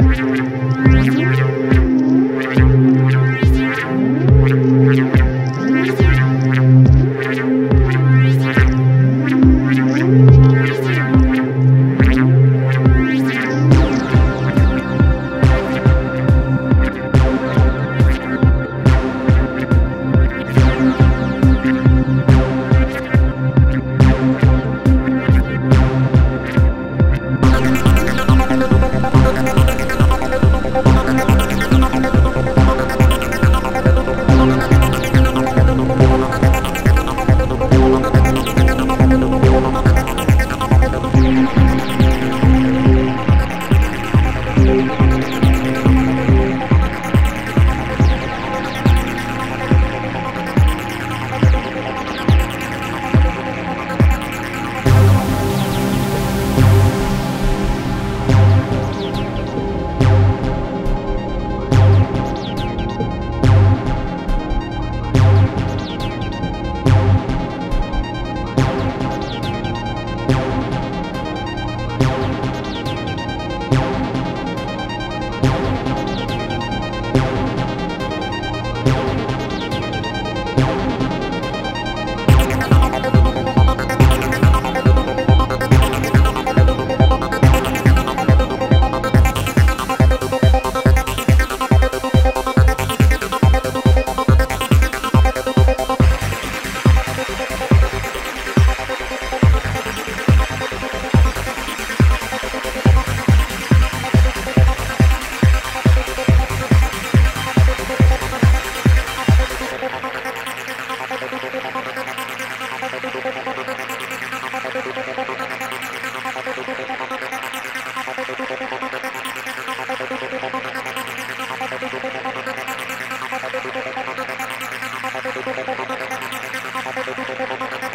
Thank Ha ha.